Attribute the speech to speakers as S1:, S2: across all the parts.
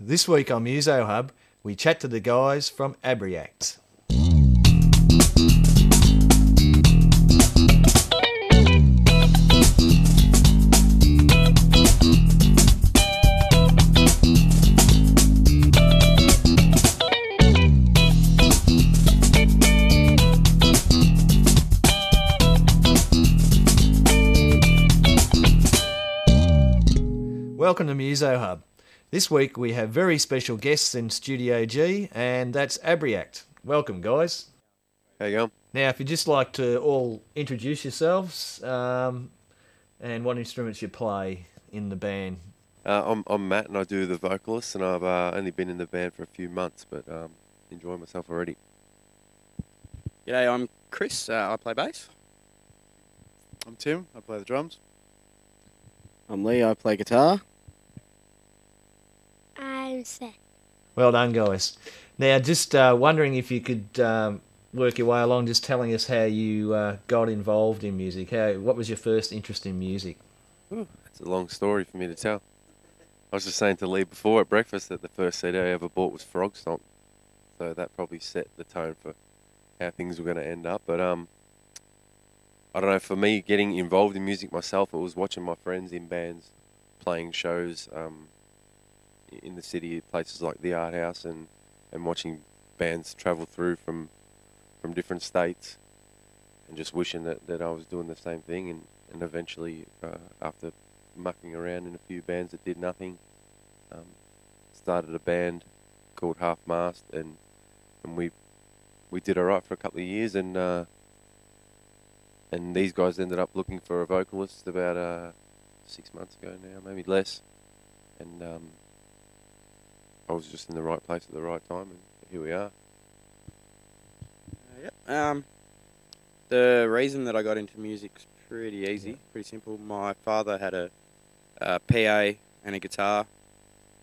S1: This week on Muso Hub, we chat to the guys from Abreact. Welcome to Muso Hub. This week we have very special guests in Studio G, and that's Abreact. Welcome, guys.
S2: How you going?
S1: Now, if you'd just like to all introduce yourselves um, and what instruments you play in the band.
S2: Uh, I'm, I'm Matt and I do the vocalist and I've uh, only been in the band for a few months but um, enjoying myself already.
S3: G'day, I'm Chris. Uh, I play bass.
S4: I'm Tim. I play the drums.
S5: I'm Lee. I play guitar.
S6: I'm
S1: Well done, guys. Now, just uh, wondering if you could um, work your way along, just telling us how you uh, got involved in music. How, what was your first interest in music?
S2: It's a long story for me to tell. I was just saying to Lee before at breakfast that the first CD I ever bought was Frog Stomp. So that probably set the tone for how things were going to end up. But um, I don't know, for me, getting involved in music myself, it was watching my friends in bands playing shows um, i- in the city, places like the Art House, and, and watching bands travel through from from different states and just wishing that, that I was doing the same thing. And, and eventually, uh, after mucking around in a few bands that did nothing, um, started a band called Half Mast, and and we we did alright for a couple of years, and uh, and these guys ended up looking for a vocalist about uh, six months ago now, maybe less, and um, I was just in the right place at the right time, and here we are.
S3: Uh, yep. Um, the reason that I got into music's pretty easy, pretty simple. My father had a, a PA and a guitar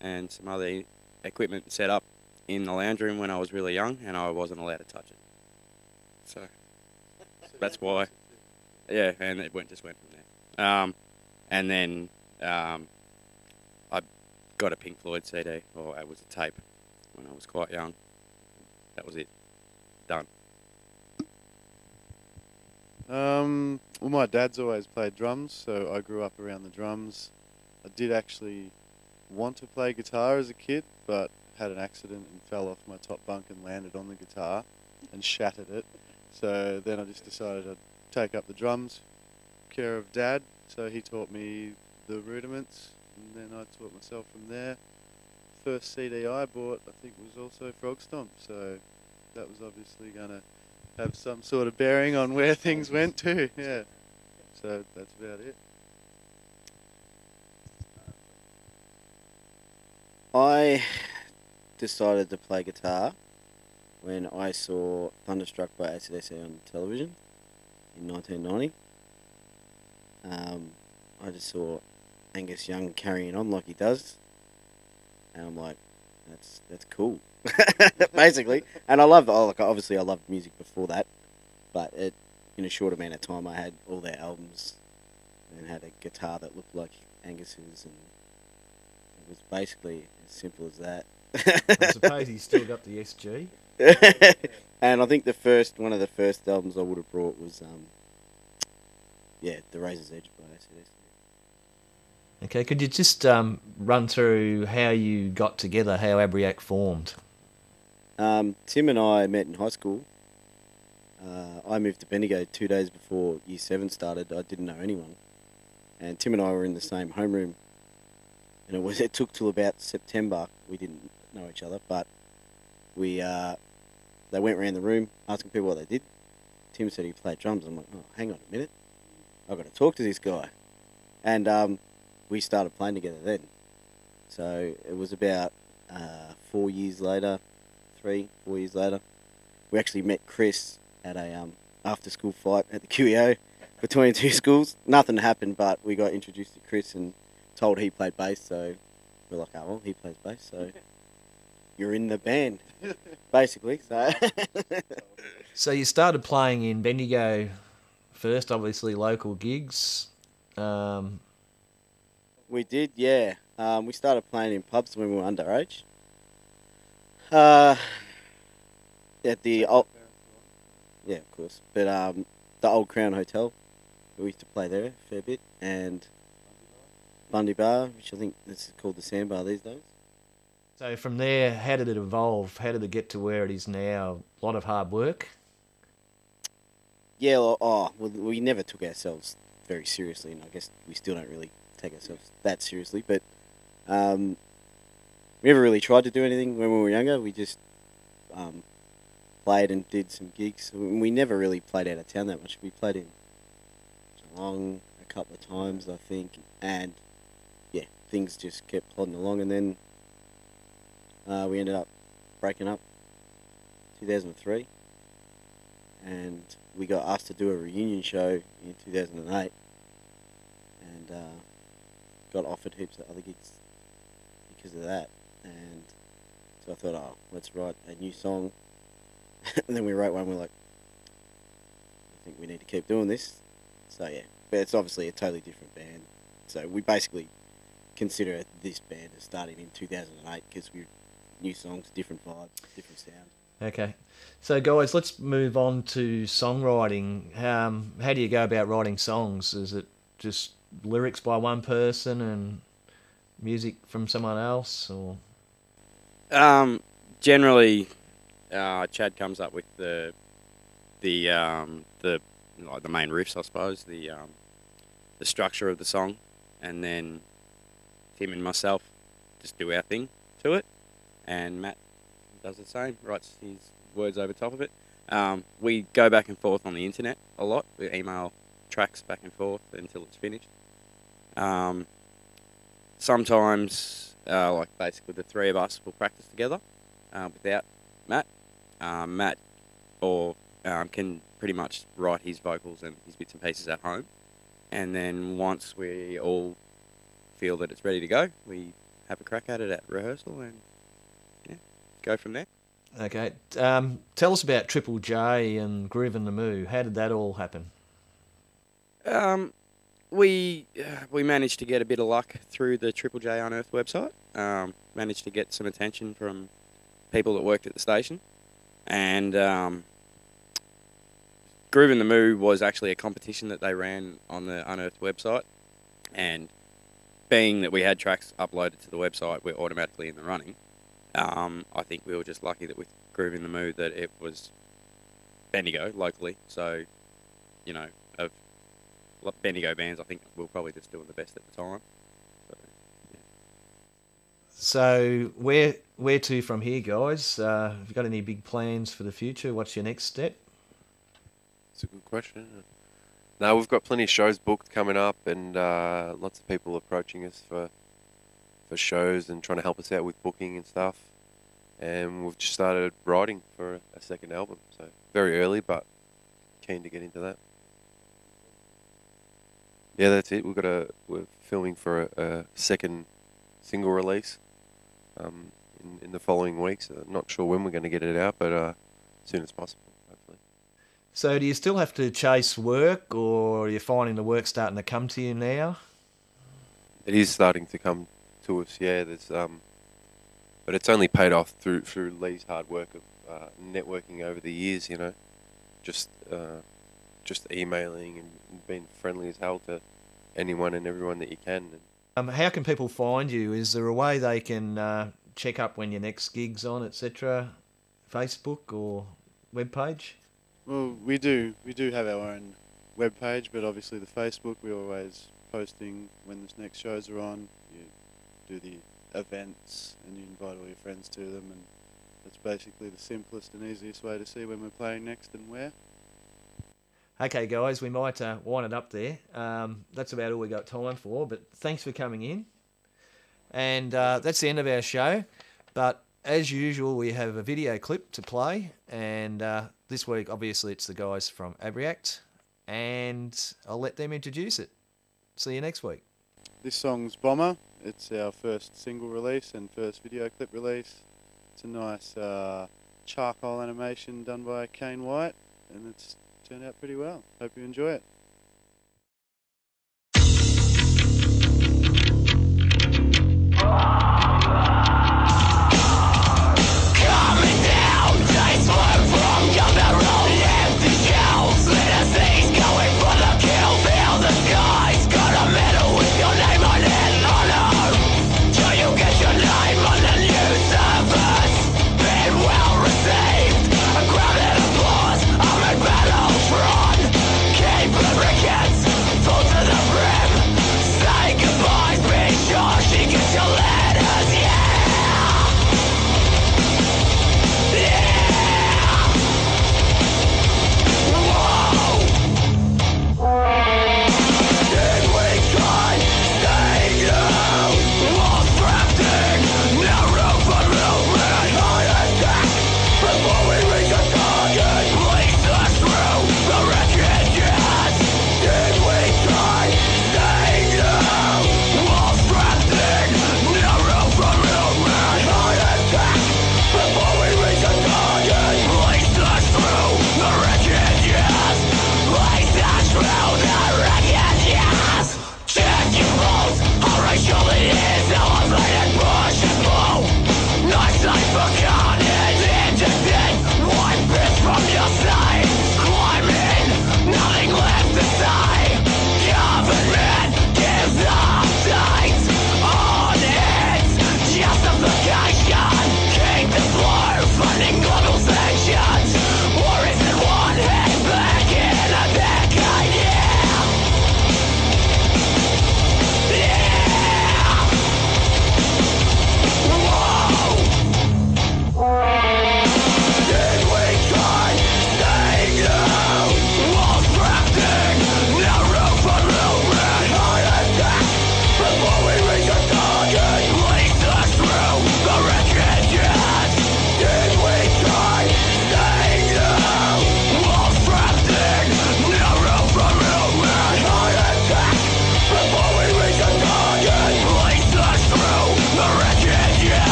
S3: and some other equipment set up in the lounge room when I was really young, and I wasn't allowed to touch it. So that's why. Yeah, and it went just went from there. Um, and then um, got a Pink Floyd CD, or it was a tape, when I was quite young. That was it. Done.
S4: Um, well, my dad's always played drums, so I grew up around the drums. I did actually want to play guitar as a kid, but had an accident and fell off my top bunk and landed on the guitar and shattered it. So then I just decided I'd take up the drums, care of dad. So he taught me the rudiments, and then I taught myself from there. First CD I bought, I think, was also Frog Stomp. So that was obviously going to have some sort of bearing on where things went to. Yeah. So that's about it.
S5: I decided to play guitar when I saw Thunderstruck by ACDC on television in 1990. Um, I just saw Angus Young carrying on like he does, and I'm like, that's that's cool, basically. And I love, oh, like obviously I loved music before that, but it in a short amount of time I had all their albums and had a guitar that looked like Angus's, and it was basically as simple as that.
S1: I suppose he's still got the SG.
S5: and I think the first one of the first albums I would have brought was um, yeah, The Razor's Edge by ACDC.
S1: Okay, could you just um, run through how you got together, how Abreact formed?
S5: Um, Tim and I met in high school. Uh, I moved to Bendigo two days before Year Seven started. I didn't know anyone, and Tim and I were in the same homeroom. And it was it took till about September we didn't know each other, but we uh, they went around the room asking people what they did. Tim said he played drums. I'm like, oh, hang on a minute, I've got to talk to this guy, and um, we started playing together then. So it was about uh, four years later, three, four years later, we actually met Chris at a um, after school fight at the QEO between two schools. Nothing happened, but we got introduced to Chris and told he played bass. So we're like, oh well, he plays bass, so you're in the band, basically. So
S1: So you started playing in Bendigo first, obviously local gigs. Um,
S5: we did, yeah. Um, we started playing in pubs when we were underage. Uh, at the old, yeah, of course, but um, the old Crown Hotel, we used to play there a fair bit, and Bundy Bar, which I think this is called the Sandbar these days.
S1: So from there, how did it evolve? How did it get to where it is now? A lot of hard work.
S5: Yeah, well, oh, well, we never took ourselves very seriously, and I guess we still don't really take ourselves that seriously. But um, we never really tried to do anything when we were younger. We just um, played and did some gigs. We never really played out of town that much. We played in Geelong a couple of times, I think, and yeah, things just kept plodding along, and then uh, we ended up breaking up 2003 and we got asked to do a reunion show in 2008 and uh, got offered heaps of other gigs because of that and so I thought oh let's write a new song and then we wrote one we're like I think we need to keep doing this so yeah but it's obviously a totally different band so we basically consider this band as starting in 2008 because we new songs different vibes different sound
S1: Okay. So, guys, let's move on to songwriting. Um, how do you go about writing songs? Is it just lyrics by one person and music from someone else, or
S3: Um, generally, uh, Chad comes up with the the um, the like the main riffs, I suppose, the um, the structure of the song, and then Tim and myself just do our thing to it, and Matt does the same, writes his words over top of it. Um, we go back and forth on the internet a lot. We email tracks back and forth until it's finished. Um, sometimes, uh, like basically the three of us will practice together uh, without Matt. Um, Matt or um, can pretty much write his vocals and his bits and pieces at home, and then once we all feel that it's ready to go, we have a crack at it at rehearsal and yeah, go from there.
S1: okay? Um, tell us about Triple J and Groove and the Moo. How did that all happen?
S3: Um, we uh, we managed to get a bit of luck through the Triple J Unearthed website. Um, managed to get some attention from people that worked at the station, and um, Groove in the Moo was actually a competition that they ran on the Unearthed website, and being that we had tracks uploaded to the website, we're automatically in the running. Um, I think we were just lucky that with Groove in the Moo that it was Bendigo locally, so you know of Bendigo bands, I think we we're probably just doing the best at the time. So,
S1: So, where where to from here, guys? Uh, have you got any big plans for the future? What's your next step?
S2: It's a good question. No, we've got plenty of shows booked coming up, and uh, lots of people approaching us for for shows and trying to help us out with booking and stuff. And we've just started writing for a second album, so very early, but keen to get into that. Yeah, that's it. We've got a we're filming for a, a second single release um, in in the following weeks. Uh, not sure when we're going to get it out, but uh, as soon as possible, hopefully.
S1: So, do you still have to chase work, or are you finding the work starting to come to you now?
S2: It is starting to come to us, yeah. There's um, but it's only paid off through through Lee's hard work of uh, networking over the years. You know, just uh, just emailing and being friendly as hell to anyone and everyone that you can.
S1: Um, how can people find you? Is there a way they can uh, check up when your next gig's on, etc.? Facebook or web page?
S4: Well, we do. We do have our own web page, but obviously the Facebook, we're always posting when the next shows are on. You do the events and you invite all your friends to them, and that's basically the simplest and easiest way to see when we're playing next and where.
S1: Okay, guys, we might uh, wind it up there. Um, that's about all we got time for, but thanks for coming in. And uh, that's the end of our show. But as usual, we have a video clip to play. And uh, this week, obviously, it's the guys from Abreact. And I'll let them introduce it. See you next week.
S4: This song's Bomber. It's our first single release and first video clip release. It's a nice uh, charcoal animation done by Kane White, and it's turned out pretty well. Hope you enjoy it. Ah!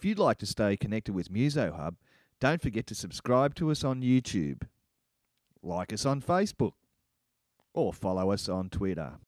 S7: If you'd like to stay connected with Muso Hub, don't forget to subscribe to us on YouTube, like us on Facebook, or follow us on Twitter.